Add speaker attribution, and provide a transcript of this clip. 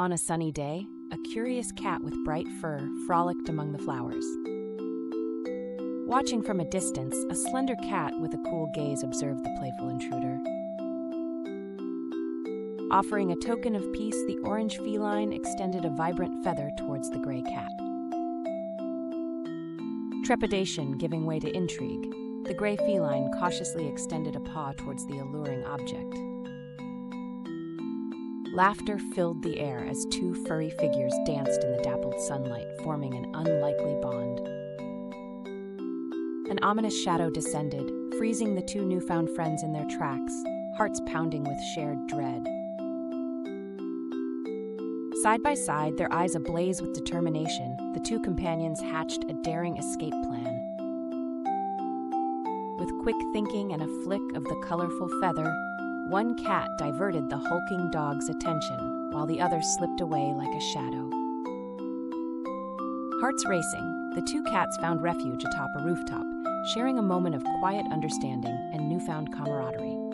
Speaker 1: On a sunny day, a curious cat with bright fur frolicked among the flowers. Watching from a distance, a slender cat with a cool gaze observed the playful intruder. Offering a token of peace, the orange feline extended a vibrant feather towards the gray cat. Trepidation giving way to intrigue, the gray feline cautiously extended a paw towards the alluring object. Laughter filled the air as two furry figures danced in the dappled sunlight, forming an unlikely bond. An ominous shadow descended, freezing the two newfound friends in their tracks, hearts pounding with shared dread. Side by side, their eyes ablaze with determination, the two companions hatched a daring escape plan. With quick thinking and a flick of the colorful feather, one cat diverted the hulking dog's attention, while the other slipped away like a shadow. Hearts racing, the two cats found refuge atop a rooftop, sharing a moment of quiet understanding and newfound camaraderie.